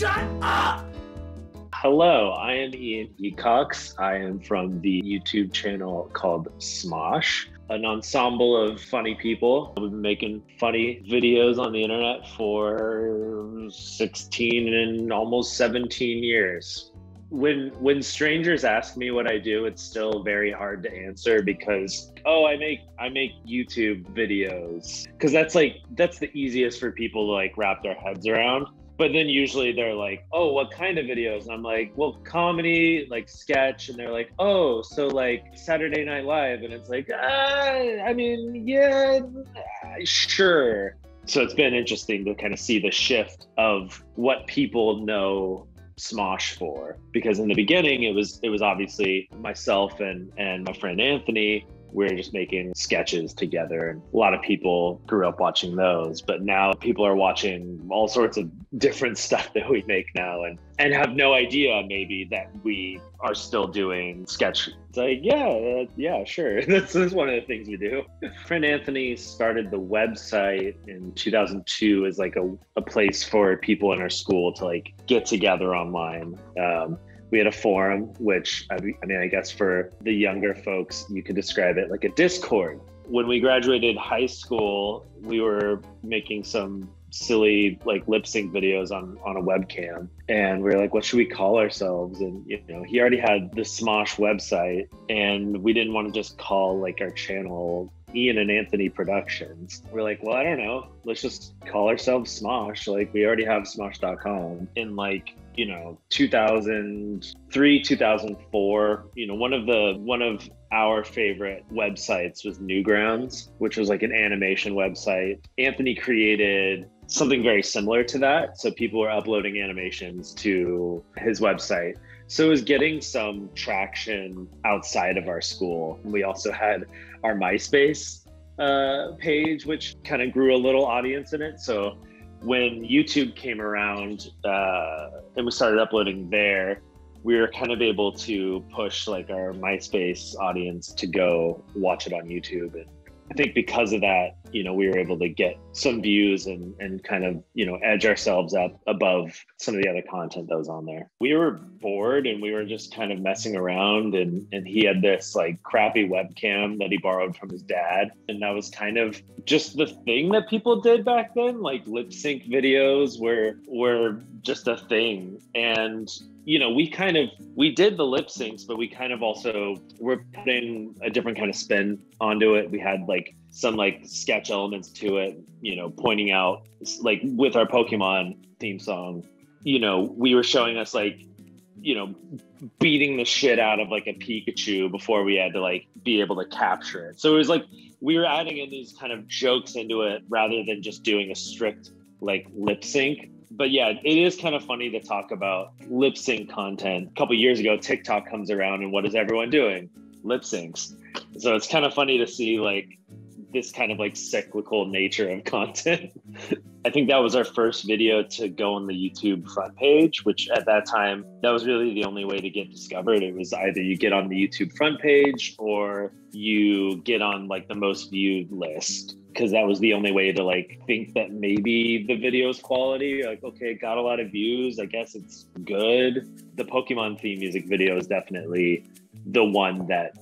shut up! Hello, I am Ian Hecox. I am from the YouTube channel called Smosh, an ensemble of funny people. We've been making funny videos on the internet for 16 and almost 17 years. When when strangers ask me what I do, it's still very hard to answer because oh, I make I make YouTube videos because that's like that's the easiest for people to like wrap their heads around but then usually they're like, "Oh, what kind of videos?" And I'm like, "Well, comedy, like sketch." And they're like, "Oh, so like Saturday Night Live?" And it's like, ah, I mean, yeah, sure. So it's been interesting to kind of see the shift of what people know Smosh for, because in the beginning it was it was obviously myself and and my friend Anthony we are just making sketches together. And a lot of people grew up watching those, but now people are watching all sorts of different stuff that we make now and, and have no idea maybe that we are still doing sketch. It's like, yeah, uh, yeah, sure. this is one of the things we do. Friend Anthony started the website in 2002 as like a, a place for people in our school to like get together online. Um, we had a forum, which I mean, I guess for the younger folks, you could describe it like a Discord. When we graduated high school, we were making some silly like lip sync videos on on a webcam and we are like what should we call ourselves and you know he already had the smosh website and we didn't want to just call like our channel Ian and Anthony Productions. We're like, well, I don't know. Let's just call ourselves Smosh. Like, we already have Smosh.com. In like you know 2003 2004 you know one of the one of our favorite websites was newgrounds which was like an animation website. Anthony created something very similar to that. So people were uploading animations to his website. So it was getting some traction outside of our school. We also had our myspace uh, page which kind of grew a little audience in it. So when YouTube came around uh, and we started uploading there, we were kind of able to push like our MySpace audience to go watch it on YouTube and I think because of that, you know, we were able to get some views and, and kind of, you know, edge ourselves up above some of the other content that was on there. We were bored and we were just kind of messing around and, and he had this like crappy webcam that he borrowed from his dad. And that was kind of just the thing that people did back then. Like lip sync videos were were just a thing. And you know, we kind of we did the lip syncs, but we kind of also were putting a different kind of spin onto it. We had like some like sketch elements to it, you know, pointing out like with our Pokemon theme song, you know, we were showing us like, you know, beating the shit out of like a Pikachu before we had to like be able to capture it. So it was like we were adding in these kind of jokes into it rather than just doing a strict like lip sync but yeah, it is kind of funny to talk about lip sync content. A couple years ago, TikTok comes around, and what is everyone doing? Lip syncs. So it's kind of funny to see like this kind of like cyclical nature of content. I think that was our first video to go on the YouTube front page, which at that time, that was really the only way to get discovered. It was either you get on the YouTube front page or you get on like the most viewed list because that was the only way to like think that maybe the video's quality like okay got a lot of views i guess it's good. The pokemon theme music video is definitely the one that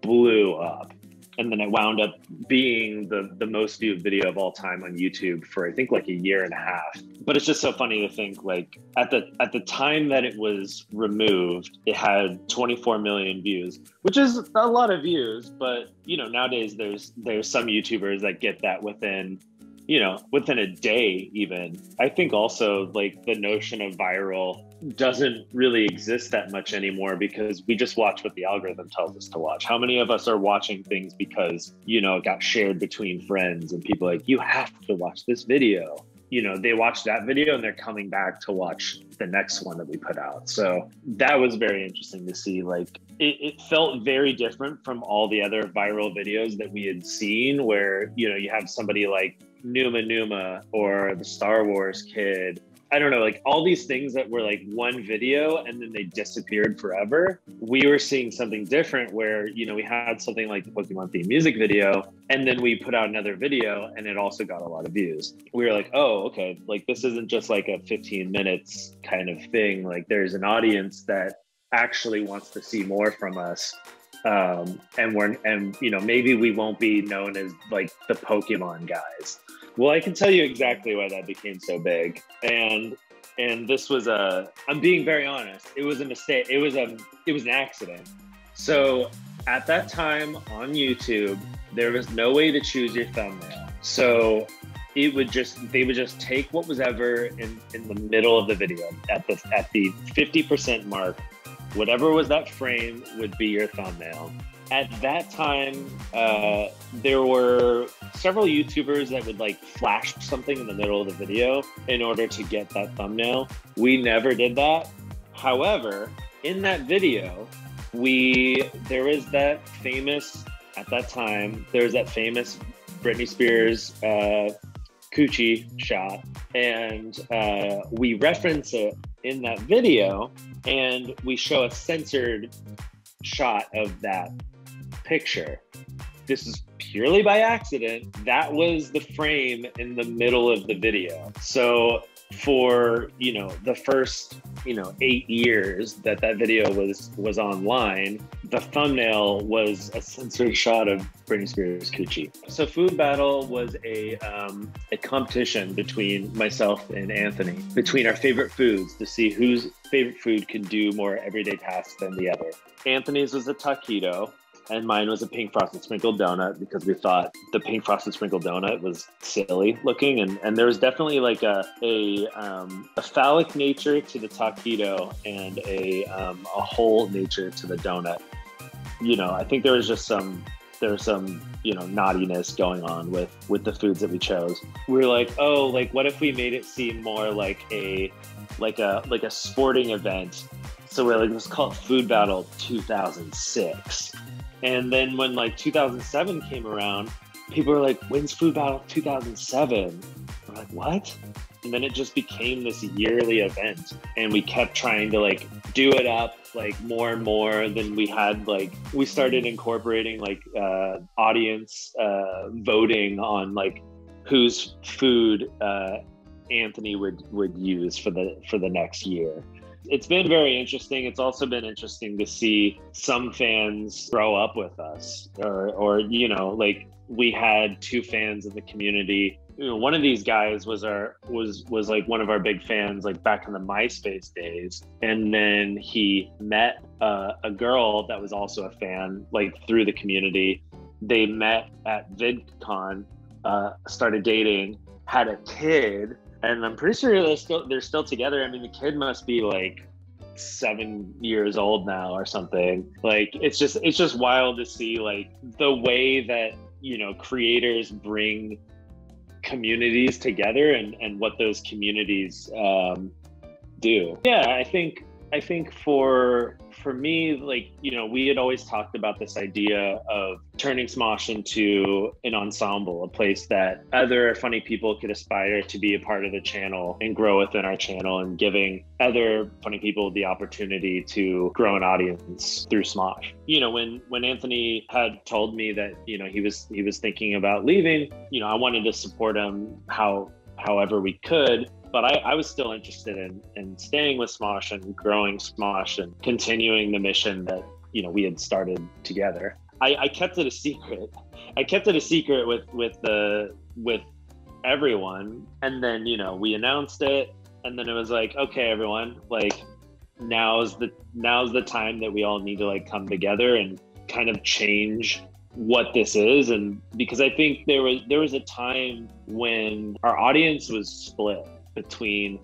blew up and then it wound up being the the most viewed video of all time on YouTube for I think like a year and a half. But it's just so funny to think like at the at the time that it was removed, it had 24 million views, which is a lot of views. But you know nowadays there's there's some YouTubers that get that within you know within a day even. I think also like the notion of viral doesn't really exist that much anymore because we just watch what the algorithm tells us to watch. How many of us are watching things because, you know, it got shared between friends and people like, you have to watch this video? You know, they watch that video and they're coming back to watch the next one that we put out. So that was very interesting to see. Like, it, it felt very different from all the other viral videos that we had seen, where, you know, you have somebody like Numa Numa or the Star Wars kid I don't know, like all these things that were like one video and then they disappeared forever. We were seeing something different where, you know, we had something like the Pokemon theme music video, and then we put out another video and it also got a lot of views. We were like, oh, okay, like this isn't just like a 15 minutes kind of thing. Like there's an audience that actually wants to see more from us um, and we're and you know maybe we won't be known as like the Pokemon guys. Well, I can tell you exactly why that became so big, and and this was a. I'm being very honest. It was a mistake. It was a. It was an accident. So at that time on YouTube, there was no way to choose your thumbnail. So it would just they would just take what was ever in in the middle of the video at the at the 50% mark whatever was that frame would be your thumbnail. At that time, uh, there were several YouTubers that would like flash something in the middle of the video in order to get that thumbnail. We never did that. However, in that video, we there was that famous at that time there was that famous Britney Spears uh, coochie shot, and uh, we reference it in that video and we show a censored shot of that picture. This is purely by accident. That was the frame in the middle of the video. So for you know the first you know eight years that that video was was online the thumbnail was a censored shot of Britney Spears coochie. So Food Battle was a um, a competition between myself and Anthony between our favorite foods to see whose favorite food can do more everyday tasks than the other. Anthony's was a taquito, and mine was a pink frosted sprinkled donut because we thought the pink frosted sprinkled donut was silly looking, and and there was definitely like a a um, a phallic nature to the taquito and a um, a whole nature to the donut. You know, I think there was just some there's some you know naughtiness going on with with the foods that we chose. We were like, oh, like what if we made it seem more like a like a like a sporting event so we're like, let's call it Food Battle 2006. And then when like 2007 came around, people were like, when's Food Battle 2007? we're like, what? And then it just became this yearly event. And we kept trying to like do it up like more and more. Then we had like, we started incorporating like uh, audience uh, voting on like whose food uh, Anthony would, would use for the, for the next year it's been very interesting. It's also been interesting to see some fans grow up with us, or, or you know, like we had two fans in the community. You know, one of these guys was our was was like one of our big fans, like back in the MySpace days, and then he met uh, a girl that was also a fan, like through the community. They met at VidCon, uh, started dating, had a kid and I'm pretty sure they're still they're still together. I mean, the kid must be like seven years old now or something. Like it's just it's just wild to see like the way that you know creators bring communities together and and what those communities um, do. Yeah, I think I think for for me, like, you know, we had always talked about this idea of turning Smosh into an ensemble, a place that other funny people could aspire to be a part of the channel and grow within our channel and giving other funny people the opportunity to grow an audience through Smosh. You know, when when Anthony had told me that, you know, he was he was thinking about leaving, you know, I wanted to support him how however we could but I, I, was still interested in, in staying with Smosh and growing Smosh and continuing the mission that you know we had started together. I, I kept it a secret. I kept it a secret with with the with everyone, and then you know we announced it, and then it was like, okay, everyone, like now's the now's the time that we all need to like come together and kind of change what this is and because i think there was there was a time when our audience was split between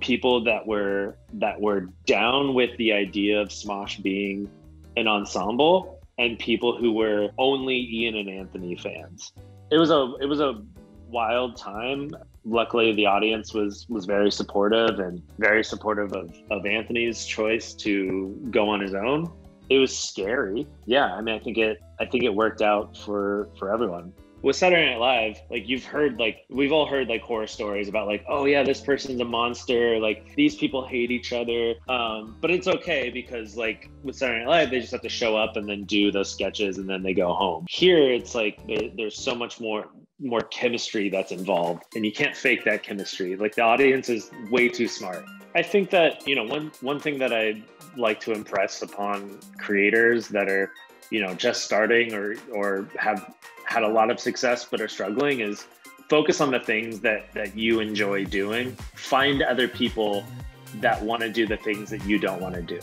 people that were that were down with the idea of Smosh being an ensemble and people who were only Ian and Anthony fans. It was a it was a wild time. Luckily the audience was was very supportive and very supportive of, of Anthony's choice to go on his own. It was scary. Yeah, I mean I think it I think it worked out for for everyone. With Saturday Night Live, like you've heard, like we've all heard like horror stories about like, oh yeah, this person's a monster. Like these people hate each other. Um, but it's okay because like with Saturday Night Live, they just have to show up and then do those sketches and then they go home. Here, it's like there, there's so much more more chemistry that's involved, and you can't fake that chemistry. Like the audience is way too smart. I think that you know one one thing that I like to impress upon creators that are you know just starting or or have had a lot of success but are struggling is focus on the things that that you enjoy doing. Find other people that want to do the things that you don't want to do.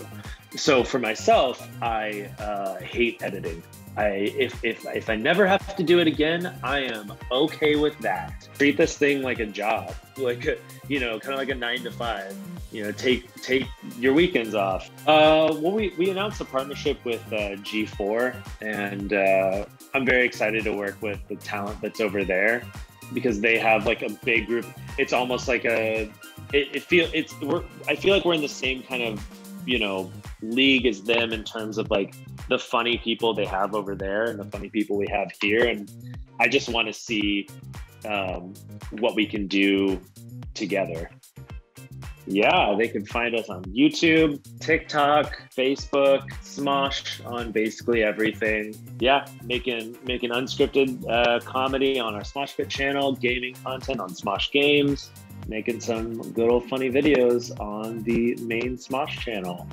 So for myself i uh, hate editing. I if, if if i never have to do it again i am okay with that. Treat this thing like a job like you know kind of like a nine to five you know take take your weekends off. Uh well we we announced a partnership with uh, g4 and uh, i'm very excited to work with the talent that's over there because they have like a big group. It's almost like a it, it feel it's we're i feel like we're in the same kind of you know league as them in terms of like the funny people they have over there and the funny people we have here. And i just want to see um, what we can do together yeah, they can find us on YouTube, TikTok, Facebook, Smosh on basically everything. Yeah, making making unscripted uh, comedy on our Smosh channel, gaming content on Smosh Games, making some good old funny videos on the main Smosh channel.